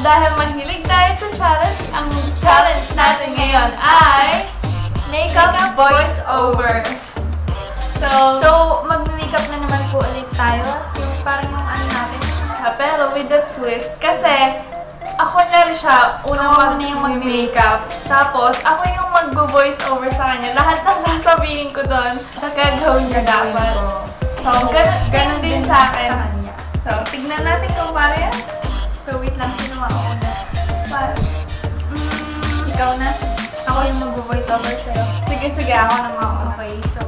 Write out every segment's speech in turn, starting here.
dahil mahilig tayo sa challenge, ang challenge natin ngayon ay Makeup voice over. So, So, mag-makeup na naman po ulit tayo. Yung parang yung ano natin. ah, pero with the twist, kasi ako na rin siya unang mag na yung mag-makeup. Tapos, ako yung mag-voice over sa kanya. Lahat ng sasabihin ko doon, nakagawin niya dapat. So, ganun, ganun din sa akin. So, tignan natin kung paano yan. So, wait lang. Sino mauna? Pa- Mm, ikaw na. Ako yung mag-voice over sa'yo. Sige, sige, ako na mauna. Okay, so...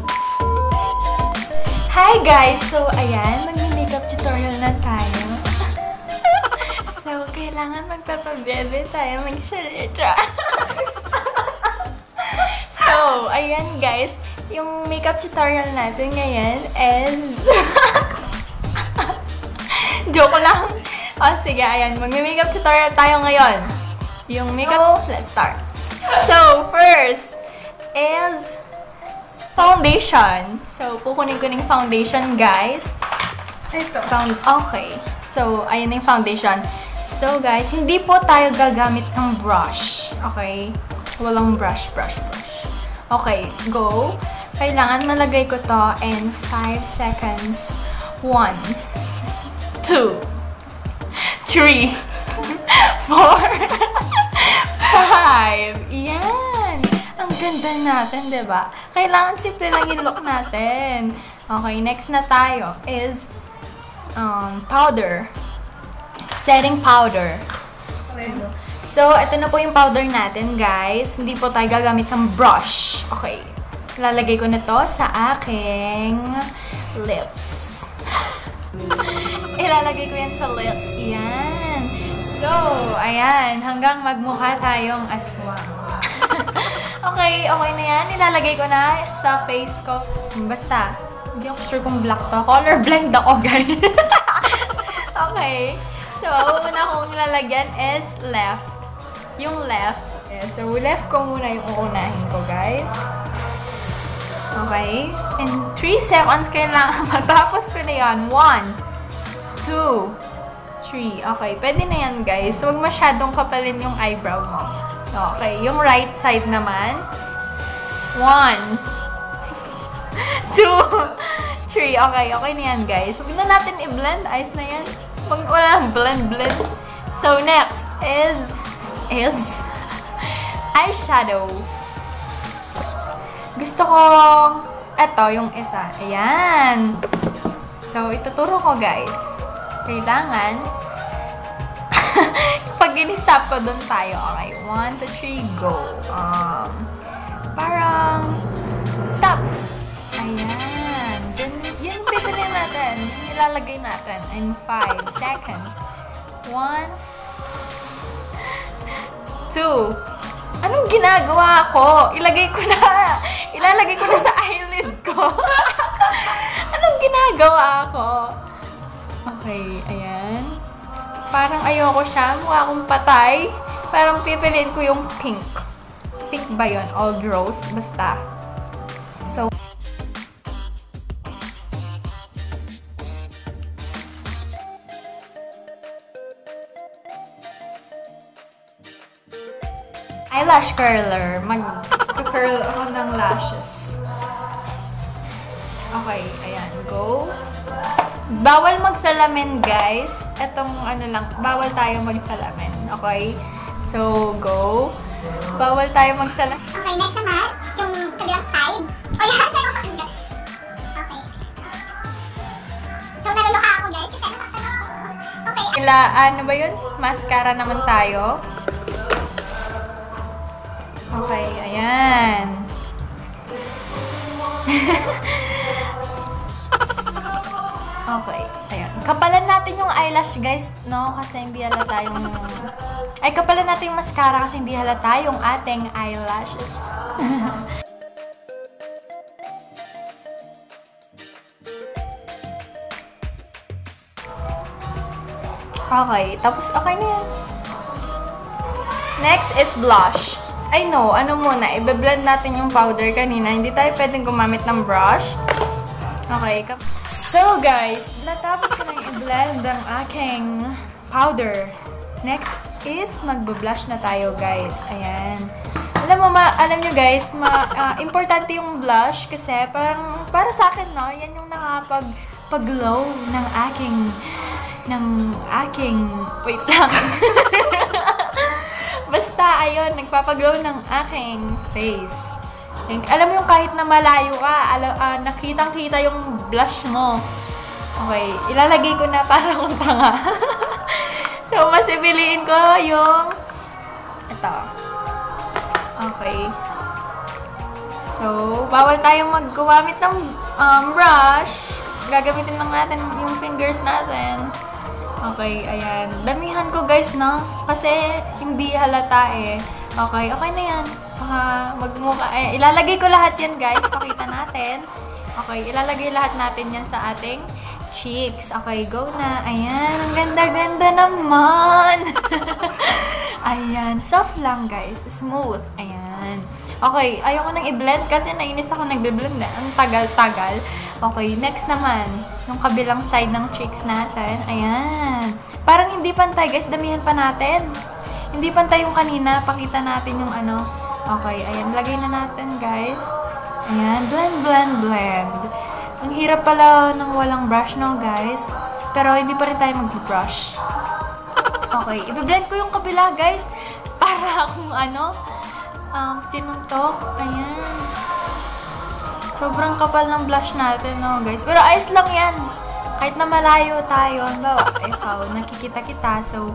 Hi guys! So, ayan, mag-makeup tutorial na tayo. so, kailangan magpapabebe tayo mag-shalita. so, ayan guys, yung makeup tutorial natin ngayon is... Joke lang. O, sige, ayan, mag-makeup tutorial tayo ngayon. Yung makeup, let's start. So, first is foundation. So, kukunin ko ng foundation, guys. Ito. Found, okay. So, ayan na yung foundation. So, guys, hindi po tayo gagamit ng brush. Okay? Walang brush, brush, brush. Okay, go. Kailangan malagay ko to in 5 seconds. 1, 2, 3, 4, 5. Yan! Ang ganda natin, di ba? Kailangan simple lang yung look natin. Okay, next na tayo is um, powder. Setting powder. So, ito na po yung powder natin, guys. Hindi po tayo gagamit ng brush. Okay. Lalagay ko na to sa aking lips. Ilalagay ko yan sa lips. Yan. So, ayan. Hanggang magmukha tayong aswang. okay, okay na yan. Ilalagay ko na sa face ko. Basta, hindi ako sure kung black to. Colorblind ako, guys. okay. So, una kong ilalagyan is left. Yung left. Yeah, so, left ko muna yung uunahin ko, guys. Okay. In 3 seconds, kailangan matapos ko na yan. 1, 2, 3. Okay, pwede na yan, guys. Huwag masyadong kapalin yung eyebrow mo. Okay, yung right side naman. 1, 2, 3. Okay, okay na yan, guys. Huwag na natin i-blend. Ayos na yan. Huwag walang blend, blend. So, next is, is eyeshadow. Gusto ko, eto, yung isa. Ayan. So, ituturo ko, guys. Kailangan, pag in-stop ko, doon tayo. Okay, 1, 2, 3, go. Um, parang, stop. Ayan. Diyan, yan pipili natin. Ilalagay natin in 5 seconds. 1, 2, Anong ginagawa ko? Ilagay ko na. Ilalagay ko na sa eyelid ko. Anong ginagawa ko? Okay, ayan. Parang ayoko siya. Mukha akong patay. Parang pipiliin ko yung pink. Pink ba yun? Old rose? Basta. So, eyelash curler. Mag-curl ako ng lashes. Okay, ayan. Go. Bawal magsalamin, guys. Etong ano lang, bawal tayo magsalamin. Okay? So, go. Bawal tayo magsalamin. Okay, next naman, yung kabilang side. O yan, pero Okay. So, naluluha ako guys. Kasi nasaktan ako. Okay, Ila, ano ba yun? Mascara naman tayo. Okay, ayan. okay, ayan. Kapalan natin yung eyelash, guys, no? Kasi hindi halata yung... Ay, kapalan natin yung mascara kasi hindi halata yung ating eyelashes. Okay, tapos okay na yan. Next is blush. I know, ano muna, ibe-blend natin yung powder kanina. Hindi tayo pwedeng gumamit ng brush. Okay. kap- So, guys, natapos ko na i-blend ang aking powder. Next is magbe-blush na tayo, guys. Ayan. Alam mo, ma, alam nyo guys, ma, ah, importante yung blush kasi parang, para sa akin, no, yan yung nakapag pag-glow ng aking, ng aking, wait lang. Basta, ayun, nagpapaglow ng aking face. Alam mo yung kahit na malayo ka, ala, ah, nakitang-kita yung blush mo. Okay, ilalagay ko na para akong tanga. so, mas pipiliin ko yung ito. Okay. So, bawal tayong maggumamit ng um, brush. Gagamitin lang natin yung fingers natin. Okay, ayan. Damihan ko guys, no? Kasi hindi halata eh. Okay, okay na yan. Baka magmukha. Eh, ilalagay ko lahat yan guys. Pakita natin. Okay, ilalagay lahat natin yan sa ating cheeks. Okay, go na. Ayan, ang ganda-ganda naman. Ayan, soft lang guys. Smooth. Ayan. Okay, ayoko nang i-blend kasi nainis ako nagbe-blend na. Ang tagal-tagal. Okay, next naman, yung kabilang side ng cheeks natin. Ayan. Parang hindi pantay guys, damihan pa natin. Hindi pantay yung kanina. Pakita natin yung ano. Okay, ayan. Lagay na natin guys. Ayan, blend, blend, blend. Ang hirap pala ng walang brush no guys. Pero hindi pa rin tayo mag-brush. Okay, i-blend ko yung kabila, guys. Para akong ano, um, sinuntok. Ayan. Sobrang kapal ng blush natin, no, guys. Pero ayos lang yan. Kahit na malayo tayo, bawa, ikaw, nakikita kita. So,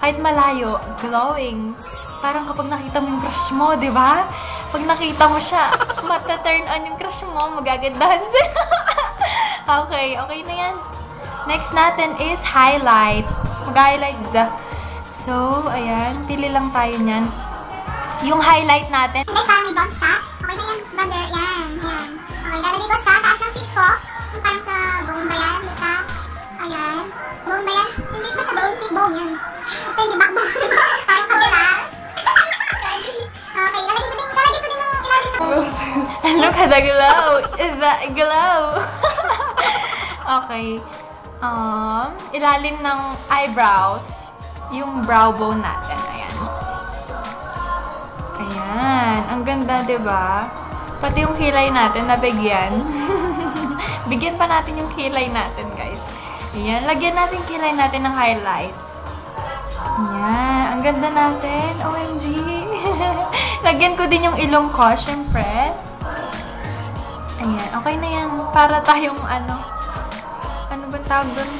kahit malayo, glowing. Parang kapag nakita mo yung crush mo, di ba? Pag nakita mo siya, mata-turn on yung crush mo, magagandahan siya. okay, okay na yan. Next natin is highlight. Mag-highlight za. So, ayan. Pili lang tayo niyan. Yung highlight natin. Hindi, may bounce siya. Okay na yan, brother. Yan, yan. Okay, lalagay ko sa taas ng cheeks ko. Yung parang sa bone ba yan? Basta, ayan. Bone ba yan? Hindi ko sa bone, cheek bone yan. Basta hindi parang Look at the glow. The glow. okay. Um, ilalim ng eyebrows. Yung brow bone natin. Ayan. Ayan. Ang ganda, di ba? Pati yung kilay natin, nabigyan. Bigyan pa natin yung kilay natin, guys. Ayan. Lagyan natin kilay natin ng highlight. Ayan. Ang ganda natin. OMG. Lagyan ko din yung ilong ko, syempre. Ayan. Okay na yan. Para tayong ano. Ano ba tawag dun?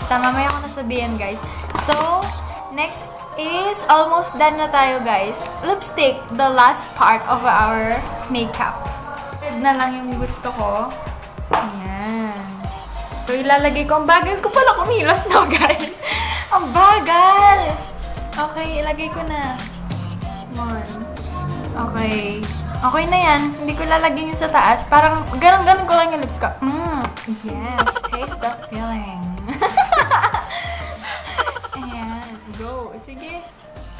Basta mamaya ko nasabihin, guys. So, next is almost done na tayo, guys. Lipstick, the last part of our makeup. Red na lang yung gusto ko. Ayan. So, ilalagay ko. Ang bagal ko pala kumilos, no, guys? Ang bagal! Okay, ilagay ko na. One. Okay. Okay na yan. Hindi ko lalagyan yun sa taas. Parang, ganun-ganun ko lang yung lips ko. Mm, yes. Taste the feeling. Ayan. Go. Sige.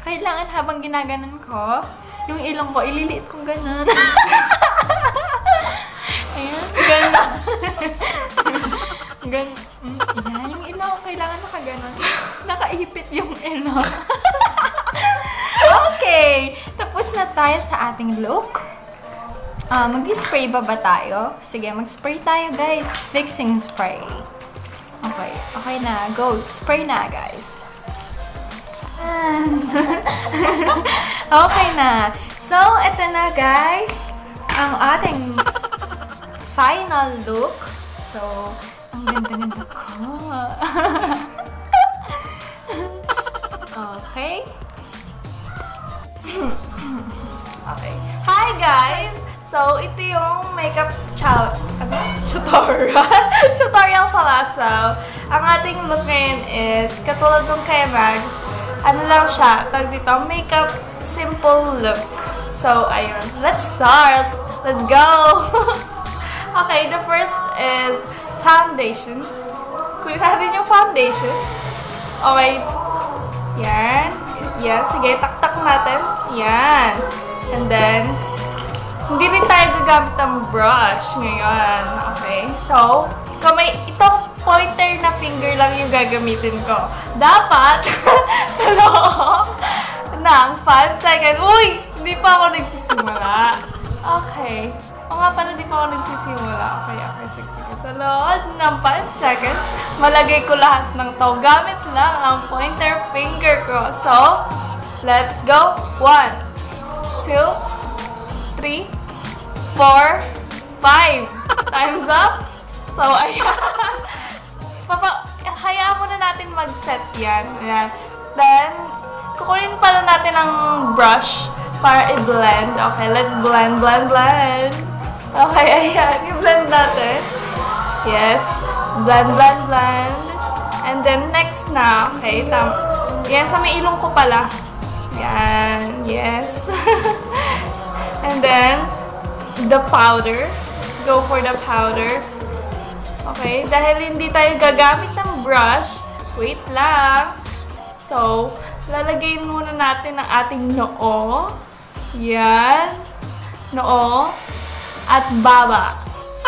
Kailangan habang ginaganon ko, yung ilong ko, ililiit kong ganun. Ayan. Ganun. Gan mm, yan, yung ilong, kailangan nakaganon. Nakaipit yung ilong. okay, tapos na tayo sa ating look. Ah, mag-spray ba ba tayo? Sige, mag-spray tayo, guys. Fixing spray. Okay, okay na. Go, spray na, guys. Okay na. So, eto na, guys. Ang ating final look. So, ang ganda-ganda ko. okay. okay. Hi, guys! So, ito yung makeup chow ano? tutorial. tutorial pala. So, ang ating look ngayon is, katulad nung kay Mags, ano lang siya, tag dito, makeup simple look. So, ayun. Let's start! Let's go! okay, the first is foundation. Kunin natin yung foundation. Okay. Yan. Yan. Sige, taktak natin. Yan. And then, hindi rin tayo gagamit ng brush ngayon. Okay? So, kung may itong pointer na finger lang yung gagamitin ko. Dapat, sa loob ng 5 seconds. Uy! Hindi pa ako nagsisimula. Okay. O nga pala, di pa ako nagsisimula. Okay, okay, sige, sige. Sa loob ng 5 seconds, malagay ko lahat ng to. Gamit lang ang pointer finger ko. So, let's go. 1, 2, 3, 4, 5. Time's up. So, ayan. Papa, hayaan muna natin mag-set yan. Ayan. Then, kukunin pala natin ang brush para i-blend. Okay, let's blend, blend, blend. Okay, ayan. I-blend natin. Yes. Blend, blend, blend. And then, next na. Okay, tam. Yan, sa may ilong ko pala. Yan. Yes. And then, the powder. Let's go for the powder. Okay, dahil hindi tayo gagamit ng brush, wait lang. So, lalagyan muna natin ang ating noo. Yan. Noo. At baba.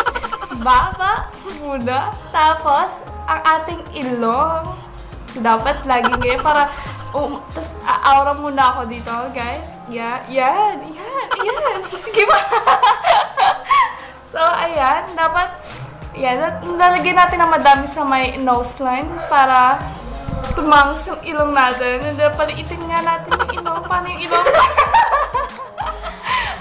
Baba muna. Tapos, ang ating ilong. Dapat laging ganyan para Um, tapos, aura muna ako dito, guys. Yan, yan, yan, yes. Sige ba? so, ayan, dapat, yan, lalagyan natin ng madami sa may nose line para tumangs yung ilong natin. And then, paliitin nga natin yung ilong. Paano yung ilong?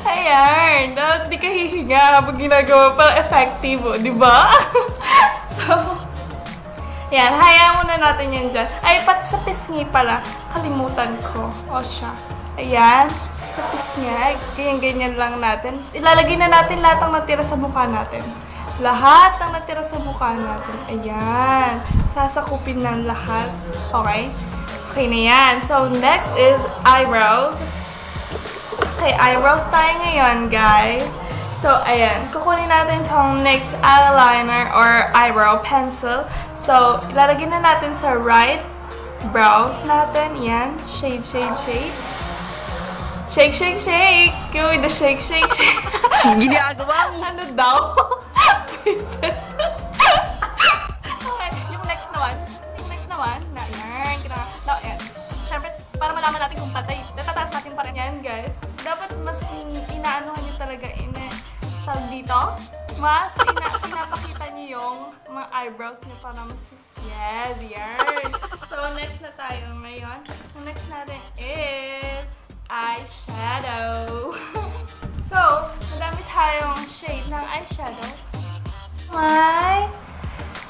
Ayan, dapat di ka hihinga habang ginagawa para effective, oh, di ba? so, yan, hayaan muna natin yan dyan. Ay, pati sa pisngi pala, kalimutan ko. O siya. Ayan, sa pisngi, ganyan-ganyan lang natin. Ilalagay na natin lahat ng natira sa mukha natin. Lahat ng natira sa mukha natin. Ayan. Sasakupin ng lahat. Okay? Okay na yan. So, next is eyebrows. Okay, eyebrows tayo ngayon, guys. So, ayan. Kukunin natin tong NYX eyeliner or eyebrow pencil. So, ilalagay na natin sa right brows natin. Yan. Shade, shade, shade. Shake, shake, shake! Give me the shake, shake, shake. Ginagawa mo. ano daw? Okay, yung next na one. Yung next na one. Na, yan. Kina, na, yan. Siyempre, para malaman natin kung patay. Natataas natin pa rin yan, guys. Dapat mas inaanohan nyo talaga ina tawag dito. Mas ina, pinapakita nyo yung mga eyebrows nyo para mas Yes, yan. So, next na tayo ngayon. Ang next natin is eyeshadow. so, madami tayong shade ng eyeshadow. My.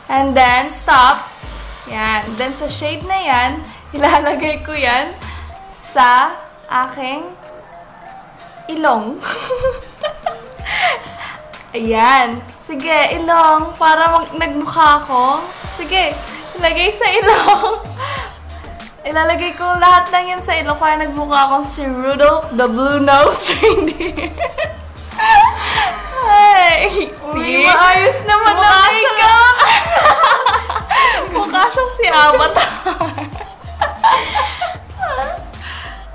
And then, stop. Yan. Then, sa shade na yan, ilalagay ko yan sa aking ilong. Ayan. Sige, ilong. Para mag nagmukha ko. Sige, ilagay sa ilong. Ilalagay ko lahat lang yan sa ilong para nagmukha akong si Rudolph the Blue-Nosed Reindeer. Ay, see? maayos naman na ka. Mukha siyang si Avatar.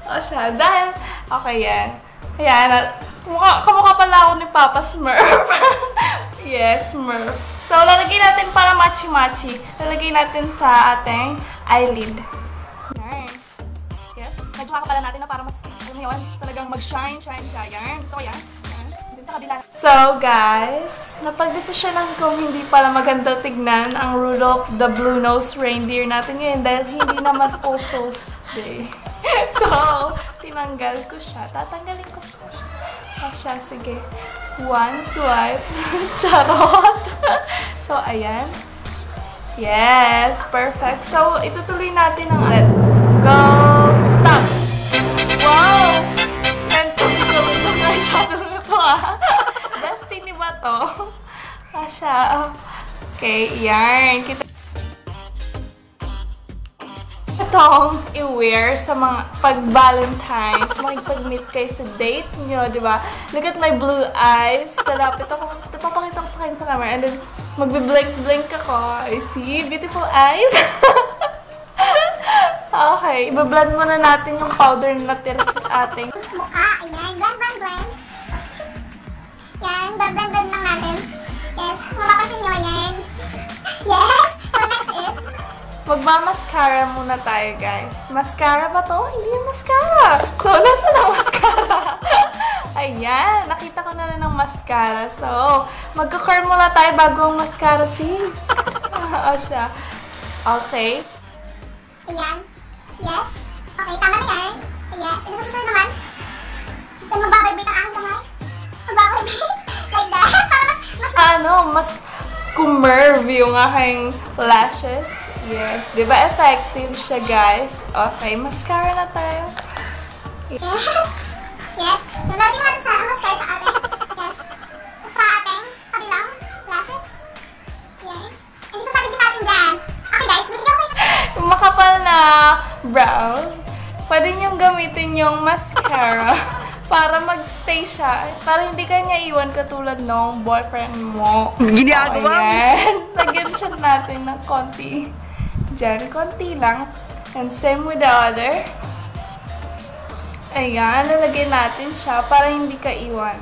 o siya, dahil, okay yan. Ayan, mukha, kamukha pala ako ni Papa Smurf. yes, Smurf. So, lalagay natin para matchy-matchy. Lalagay natin sa ating eyelid. Pala natin na para mas, alam mo yun, talagang mag-shine, shine siya. Yan. Gusto ko yan. Yan. Sa. So, guys, napag-desisyonan kong hindi pala maganda tignan ang Rudolph the Blue-Nosed Reindeer natin ngayon dahil hindi naman Usos Day. so, tinanggal ko siya. Tatanggalin ko siya. O siya, sige. One swipe. Charot. so, ayan. Yes, perfect. So, itutuloy natin ang let go. Wow! Ganito gagawin ko nga shadow na to ah. Destiny ba to? Ah, siya. Okay, yarn. Kita itong i-wear sa mga pag-Valentine's, makipag-meet kayo sa date nyo, di ba? Look at my blue eyes. Talapit ako. Papakita ko sa kayo sa camera. And then, magbe-blink-blink ako. I see beautiful eyes okay. Ibablend muna natin yung powder na natira sa ating... Mukha, ayan. Blend, blend, blend. Yan, blend, blend lang natin. Yes, mabakasin nyo, ayan. Yes! So, next is... Magmamaskara muna tayo, guys. Mascara ba to? Hindi yung mascara. So, nasa na mascara? Ayan, nakita ko na rin ng mascara. So, magka-curl muna tayo bago ang mascara, sis. Oo siya. Okay. Ayan. Yes. Okay, tama na yan. Yes. Ano sa susunod naman? Saan magbabibrate ang aking kamay? Magbabibrate? like that? Para mas, mas Ano, mas kumerve yung aking lashes. Yes. Di ba effective siya, guys? Okay, mascara na tayo. Yes. Yes. Nalagyan natin sa mascara sa makapal na brows, pwede niyong gamitin yung mascara para magstay siya. Para hindi ka niya iwan katulad ng boyfriend mo. Ginagawa mo. Lagyan siya natin ng konti. Diyan, konti lang. And same with the other. Ayan, lalagyan natin siya para hindi ka iwan.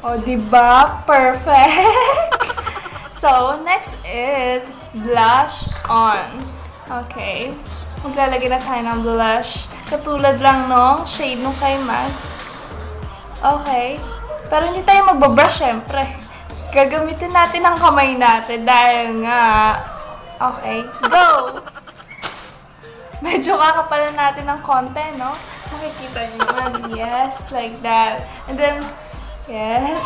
O, ba? Perfect! so, next is blush on. Okay. Maglalagay na tayo ng blush. Katulad lang nung shade nung kay Max. Okay. Pero hindi tayo magbabrush, syempre. Gagamitin natin ang kamay natin dahil nga... Okay, go! Medyo kakapalan natin ng konti, no? Makikita niyo naman. Yes, like that. And then, yes.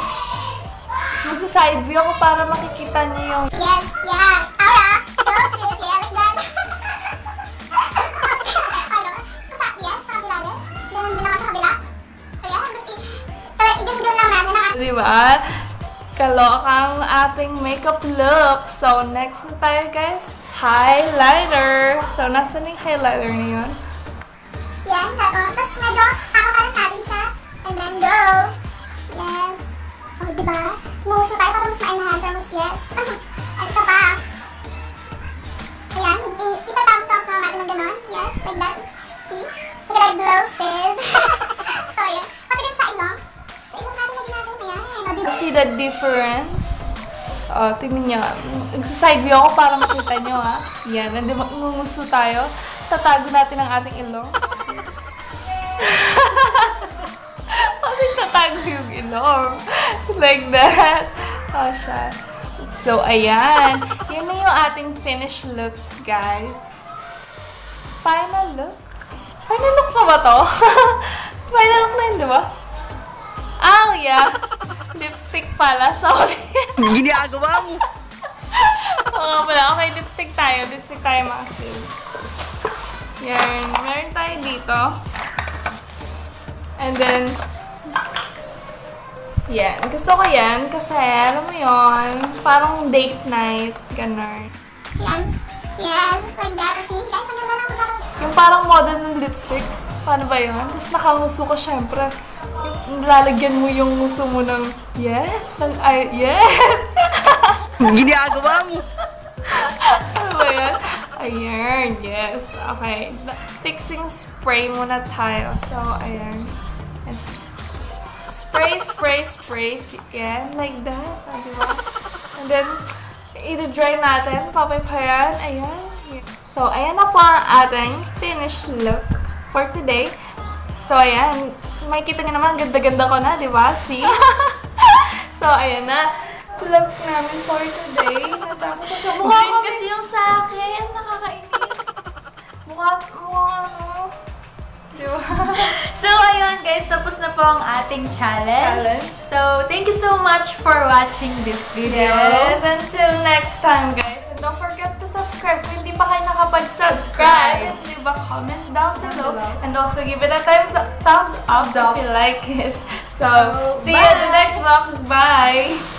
Magsa-side view ako para makikita niyo yung Yes, yeah. Di ba? Kalokang ating makeup look. So, next na tayo, guys. Highlighter. So, nasa na yung highlighter yun? Yan, tapos, tapos medyo kakapalan natin siya. And then go. Yes. Oh, diba? Muso tayo para mas ma-enhance ang mas yes. Difference? Oh, tingnan niyo. Nagsa-side view ako para makita niyo, ha? Yan, hindi mangunguso tayo. Tatago natin ang ating ilong. Kasi tatago yung ilong. Like that. Oh, siya. So, ayan. Yan na yung ating finished look, guys. Final look? Final look na ba to? Final look na yun, di ba? Ah, yeah. Lipstick pala. Sorry. Ginagawa mo. Oo pala. Okay, lipstick tayo. Lipstick tayo, Maxim. Yan. Meron tayo dito. And then, yan. Gusto ko yan kasi, alam mo yon parang date night. Ganon. Yan. Pagkakaroon. Yung parang model ng lipstick. Paano ba yun? Tapos nakanguso ka syempre. Yung lalagyan mo yung nguso mo ng yes, ng ay, yes! Ginagawa mo. ano ba yan? Ayan, yes. Okay. Fixing spray muna tayo. So, ayan. And sp- spray, spray, spray. Yan, like that. Ah, diba? And then, i-dry natin. Papayapan. Ayan. So, ayan na po ang ating finished look for today. So, ayan. Makikita niyo naman, ganda-ganda ko na, di ba? See? so, ayan na. Look namin for today. Natapos na siya. Mukha Green kasi yung sa akin. Nakakainis. Mukha, mukha ano. Di ba? So, ayun guys, tapos na po ang ating challenge. Challenge. So, thank you so much for watching this video. Yes, until next time guys. And don't forget to subscribe kung hindi pa kayo nakapag-subscribe. Leave a comment down below. And also give it a thumbs up, thumbs up if you like it. So, see you in the next vlog. Bye!